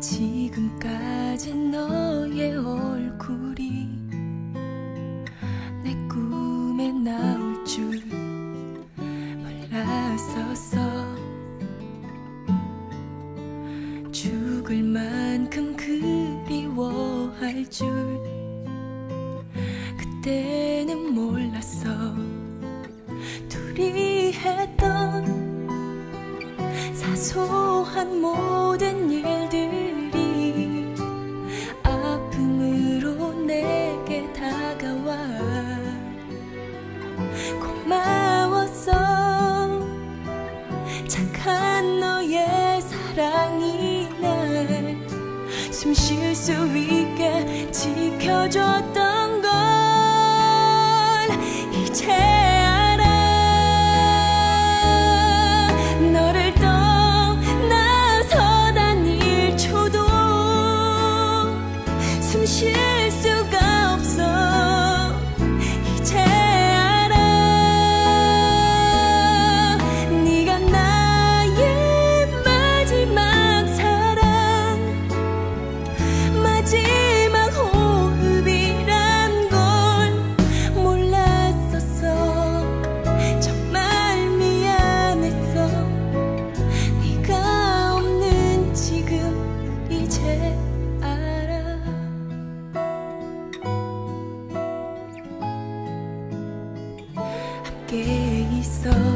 지금까지 너의 얼굴이 내 꿈에 나올 줄 몰랐었어. 죽을 만큼 그리워할 줄 그때는 몰랐어. 둘이 했던 사소한 모습 숨 쉴 수 있게 지켜줬던 걸 이제 알아. 너를 떠나서 단 1초도 숨 쉴 수 함께 있어.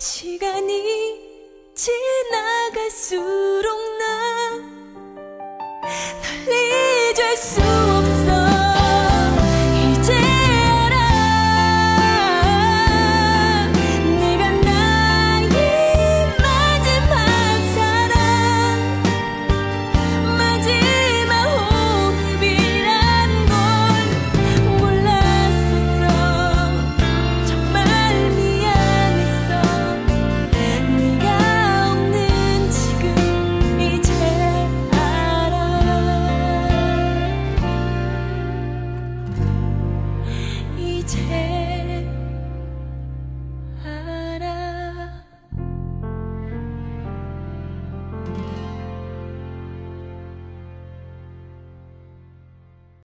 시간이 지나갈수록 난널 잊을 수